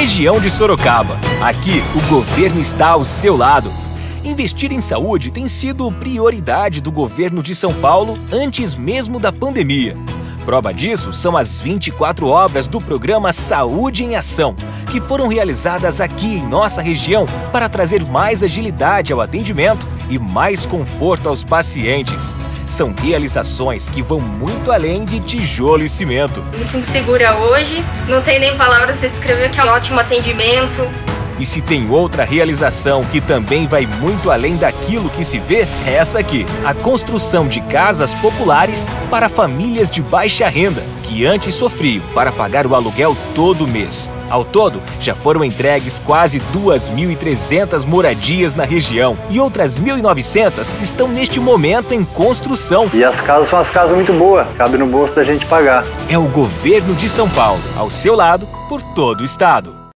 Região de Sorocaba. Aqui, o governo está ao seu lado. Investir em saúde tem sido prioridade do governo de São Paulo antes mesmo da pandemia. Prova disso são as 24 obras do programa Saúde em Ação, que foram realizadas aqui em nossa região para trazer mais agilidade ao atendimento e mais conforto aos pacientes. São realizações que vão muito além de tijolo e cimento. Me sinto segura hoje, não tem nem palavras para descrever que é um ótimo atendimento. E se tem outra realização que também vai muito além daquilo que se vê, é essa aqui: a construção de casas populares para famílias de baixa renda, que antes sofriam para pagar o aluguel todo mês. Ao todo, já foram entregues quase 2.300 moradias na região e outras 1.900 estão neste momento em construção. E as casas são as casas muito boas, cabe no bolso da gente pagar. É o governo de São Paulo, ao seu lado, por todo o estado.